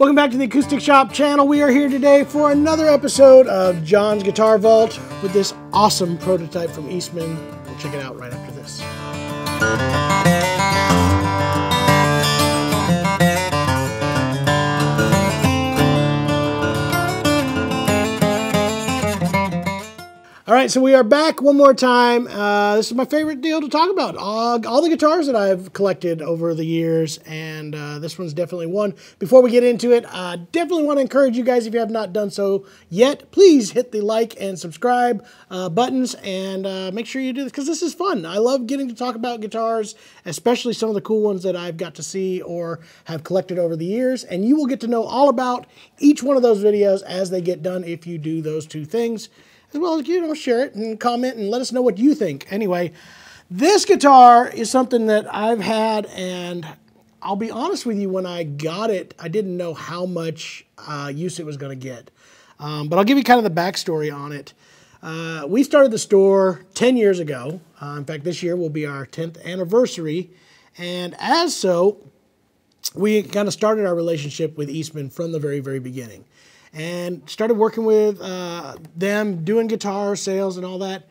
Welcome back to the Acoustic Shoppe channel. We are here today for another episode of John's Guitar Vault with this awesome prototype from Eastman. We'll check it out right after this. All right, so we are back one more time. Uh, this is my favorite deal to talk about. All, all, the guitars that I've collected over the years, and uh, this one's definitely one. Before we get into it, I uh, definitely want to encourage you guys, if you have not done so yet, please hit the like and subscribe uh, buttons, and uh, make sure you do this, because this is fun. I love getting to talk about guitars, especially some of the cool ones that I've got to see or have collected over the years, and you will get to know all about each one of those videos as they get done if you do those two things as well as, you know, share it and comment and let us know what you think. Anyway, this guitar is something that I've had and I'll be honest with you, when I got it, I didn't know how much uh, use it was going to get. Um, but I'll give you kind of the backstory on it. Uh, we started the store 10 years ago. Uh, in fact, this year will be our 10th anniversary. And as so, we kind of started our relationship with Eastman from the very, very beginning and started working with uh, them, doing guitar sales and all that.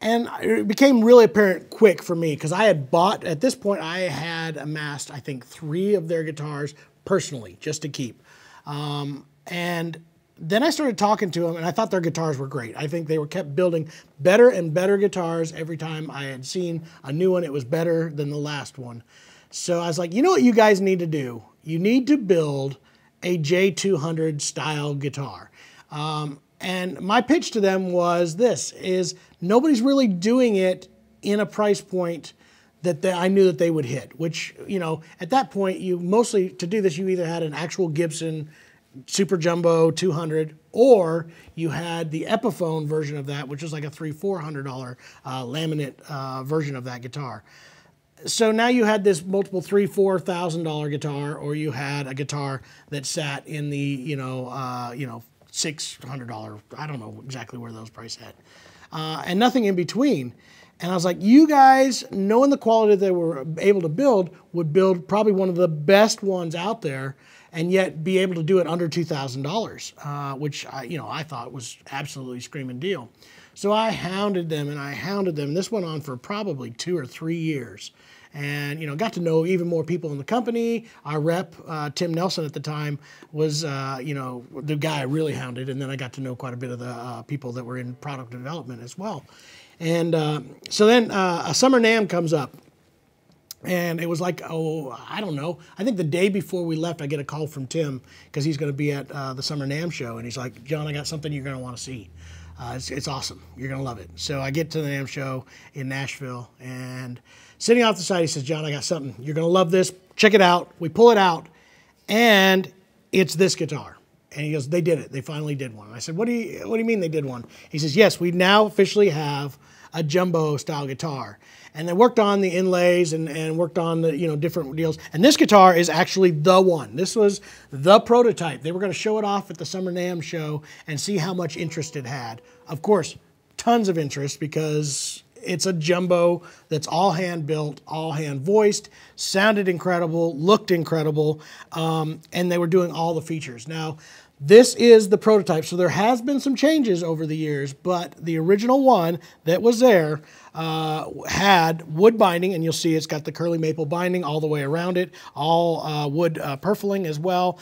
And it became really apparent quick for me because I had bought, at this point, I had amassed, I think, three of their guitars personally just to keep. Um, and then I started talking to them, and I thought their guitars were great. I think they were kept building better and better guitars every time I had seen a new one. It was better than the last one. So I was like, you know what you guys need to do? You need to build a J200 style guitar. Um, and my pitch to them was this, is nobody's really doing it in a price point that they, I knew that they would hit, which, you know, at that point, you mostly, to do this, you either had an actual Gibson Super Jumbo 200, or you had the Epiphone version of that, which was like a three, four hundred dollar uh, laminate uh, version of that guitar so now you had this multiple three, four thousand dollar guitar, or you had a guitar that sat in the you know uh, you know six hundred dollar. I don't know exactly where those price at, uh, and nothing in between. And I was like, you guys, knowing the quality that they were able to build, would build probably one of the best ones out there, and yet be able to do it under two thousand uh, dollars, which I, you know I thought was absolutely screaming deal. So I hounded them and I hounded them. This went on for probably two or three years and you know got to know even more people in the company. Our rep uh, Tim Nelson at the time was uh, you know the guy I really hounded, and then I got to know quite a bit of the uh, people that were in product development as well. And uh, so then uh, a summer NAMM comes up. And it was like, oh, I don't know. I think the day before we left, I get a call from Tim because he's going to be at uh, the Summer NAMM show. And he's like, John, I got something you're going to want to see. Uh, it's, it's, awesome. You're going to love it. So I get to the NAMM show in Nashville, and Sitting off the side, he says, John, I got something. You're going to love this. Check it out. We pull it out, and it's this guitar. And he goes, they did it. They finally did one. I said, what do you, what do you mean they did one? He says, yes, we now officially have a jumbo style guitar. And they worked on the inlays and, and worked on the you know different deals. And this guitar is actually the one. This was the prototype. They were going to show it off at the Summer NAMM show and see how much interest it had. Of course, tons of interest because it's a jumbo that's all hand built, all hand voiced, sounded incredible, looked incredible, um, and they were doing all the features. Now, this is the prototype, so there has been some changes over the years, but the original one that was there uh, had wood binding, and you'll see it's got the curly maple binding all the way around it, all uh, wood uh, purfling as well.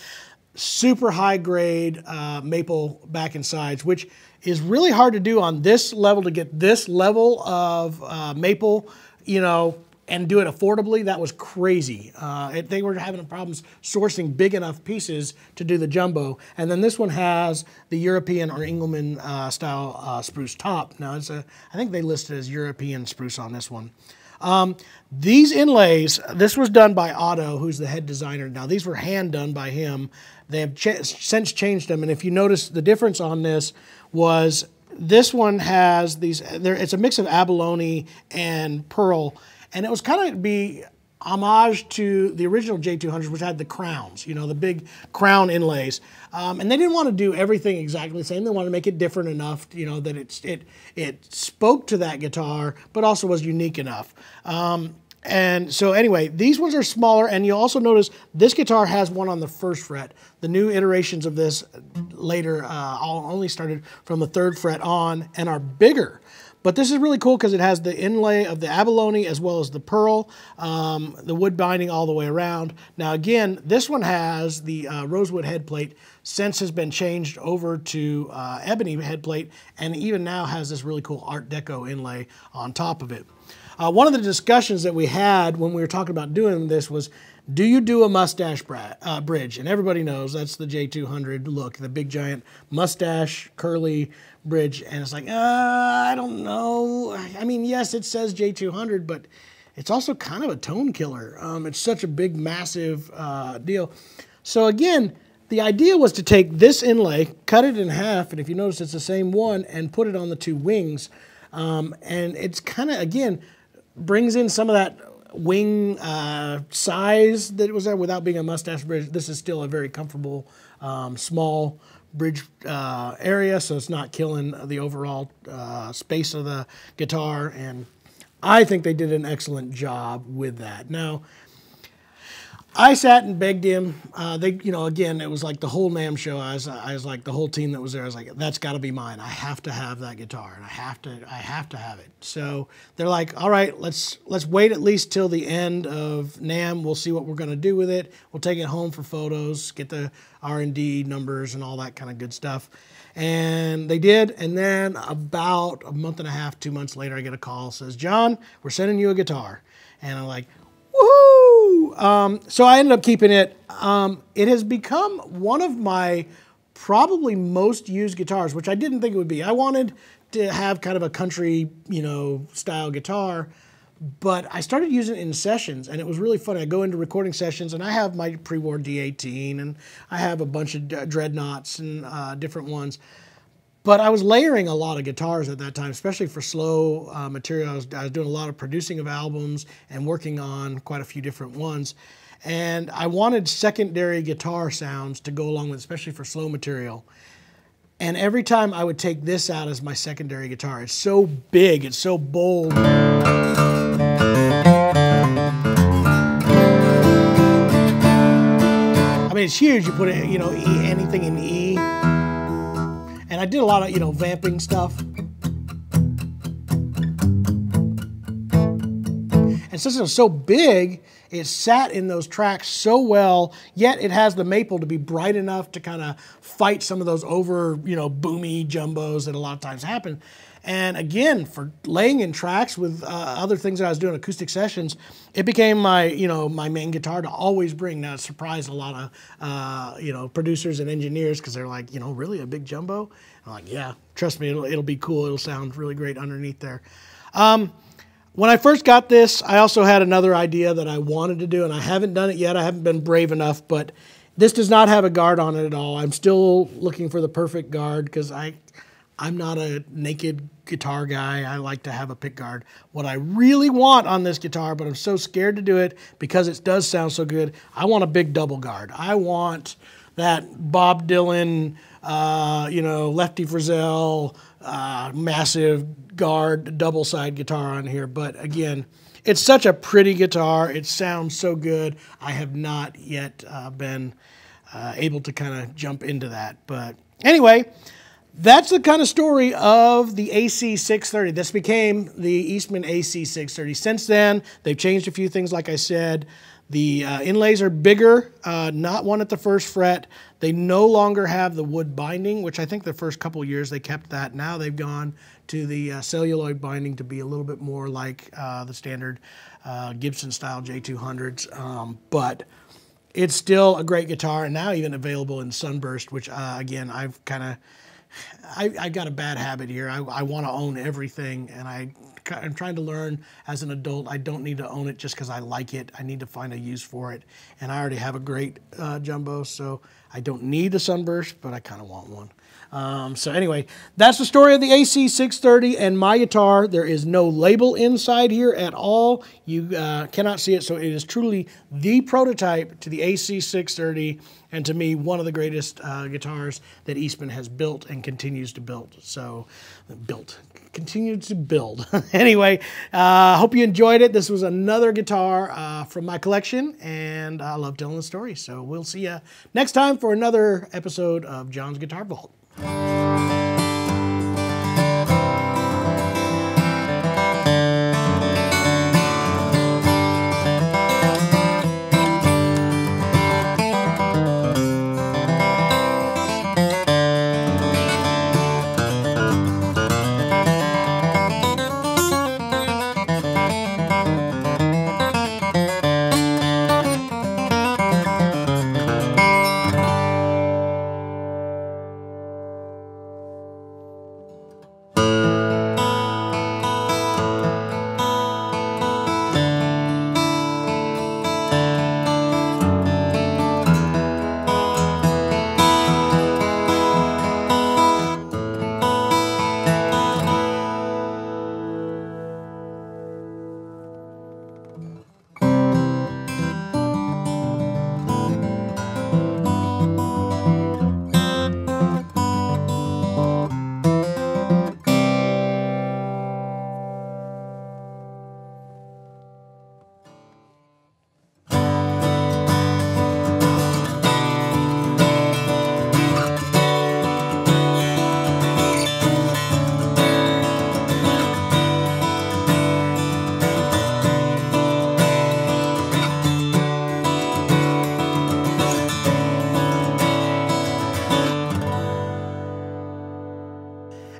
Super high grade uh, maple back and sides, which is really hard to do on this level to get this level of uh, maple, you know, and do it affordably. That was crazy. Uh, it, they were having problems sourcing big enough pieces to do the jumbo. And then this one has the European or Engelmann uh, style uh, spruce top. Now, it's a, I think they listed as European spruce on this one. Um, these inlays, this was done by Otto, who's the head designer. Now, these were hand done by him. They have since changed them. And if you notice the difference on this, was this one has these, it's a mix of abalone and pearl, and it was kind of be homage to the original J200, which had the crowns, you know, the big crown inlays. Um, and they didn't want to do everything exactly the same. They wanted to make it different enough, you know, that it, it, it spoke to that guitar, but also was unique enough. Um, and so anyway, these ones are smaller, and you also notice this guitar has one on the first fret. The new iterations of this later uh, all only started from the third fret on and are bigger. But this is really cool because it has the inlay of the abalone as well as the pearl, um, the wood binding all the way around. Now again, this one has the uh, rosewood head plate since has been changed over to uh, ebony head plate and even now has this really cool art deco inlay on top of it. Uh, one of the discussions that we had when we were talking about doing this was, do you do a mustache uh, bridge? And everybody knows that's the J200 look, the big giant mustache, curly bridge. And it's like, uh, I don't yes, it says J200, but it's also kind of a tone killer. Um, it's such a big, massive uh, deal. So again, the idea was to take this inlay, cut it in half, and if you notice it's the same one, and put it on the two wings. Um, and it's kind of, again, brings in some of that wing uh, size that was there without being a mustache bridge. This is still a very comfortable, um, small bridge uh, area, so it's not killing the overall uh, space of the guitar. And I think they did an excellent job with that. Now, I sat and begged him. Uh, they, you know, again, it was like the whole NAMM show. I was, I was like the whole team that was there. I was like, that's got to be mine. I have to have that guitar, and I have to, I have to have it. So they're like, all right, let's let's wait at least till the end of NAMM. We'll see what we're going to do with it. We'll take it home for photos, get the R and D numbers and all that kind of good stuff. And they did. And then about a month and a half, two months later, I get a call. Says, John, we're sending you a guitar. And I'm like! Um, so I ended up keeping it. Um, it has become one of my probably most used guitars, which I didn't think it would be. I wanted to have kind of a country, you know, style guitar, but I started using it in sessions, and it was really funny. I go into recording sessions, and I have my pre-war D18, and I have a bunch of dreadnoughts and uh, different ones. But I was layering a lot of guitars at that time, especially for slow uh, material. I was, I was, doing a lot of producing of albums and working on quite a few different ones. And I wanted secondary guitar sounds to go along with, especially for slow material. And every time I would take this out as my secondary guitar, it's so big, it's so bold. I mean, it's huge. You put it, you know, anything in E and I did a lot of, you know, vamping stuff. And since it was so big, it sat in those tracks so well, yet it has the maple to be bright enough to kind of fight some of those over, you know, boomy jumbos that a lot of times happen. And again, for laying in tracks with uh, other things that I was doing acoustic sessions, it became my you know my main guitar to always bring. Now it surprised a lot of uh, you know producers and engineers because they're like you know really a big jumbo. I'm like yeah, trust me, it'll it'll be cool. It'll sound really great underneath there. Um, when I first got this, I also had another idea that I wanted to do, and I haven't done it yet. I haven't been brave enough, but this does not have a guard on it at all. I'm still looking for the perfect guard because I I'm not a naked guitar guy. I like to have a pick guard. What I really want on this guitar, but I'm so scared to do it because it does sound so good, I want a big double guard. I want that Bob Dylan, uh, you know, Lefty Frizzell, uh, massive guard, double side guitar on here. But again, it's such a pretty guitar. It sounds so good. I have not yet uh, been uh, able to kind of jump into that. But anyway, that's the kind of story of the AC630. This became the Eastman AC630. Since then, they've changed a few things, like I said. The uh, inlays are bigger, uh, not one at the first fret. They no longer have the wood binding, which I think the first couple years they kept that. Now they've gone to the uh, celluloid binding to be a little bit more like uh, the standard uh, Gibson style J200s. Um, but it's still a great guitar, and now even available in Sunburst, which uh, again, I've kind of I, I got a bad habit here. I, I want to own everything, and I, I'm trying to learn as an adult. I don't need to own it just because I like it. I need to find a use for it, and I already have a great uh, jumbo, so I don't need a sunburst, but I kind of want one. Um, so anyway, that's the story of the AC630 and my guitar. There is no label inside here at all. You uh, cannot see it, so it is truly the prototype to the AC630 and to me, one of the greatest uh, guitars that Eastman has built and continues to build. So, built continue to build. anyway, uh, hope you enjoyed it. This was another guitar uh, from my collection, and I love telling the story. So we'll see you next time for another episode of John's Guitar Vault.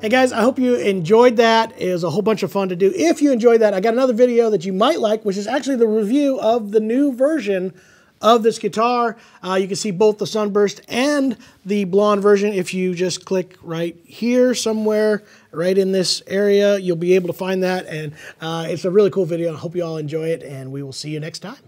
Guys, I hope you enjoyed that. It was a whole bunch of fun to do. If you enjoyed that, I got another video that you might like, which is actually the review of the new version of this guitar. Uh, you can see both the Sunburst and the blonde version. If you just click right here somewhere, right in this area, you'll be able to find that. And uh, it's a really cool video. I hope you all enjoy it, and we will see you next time.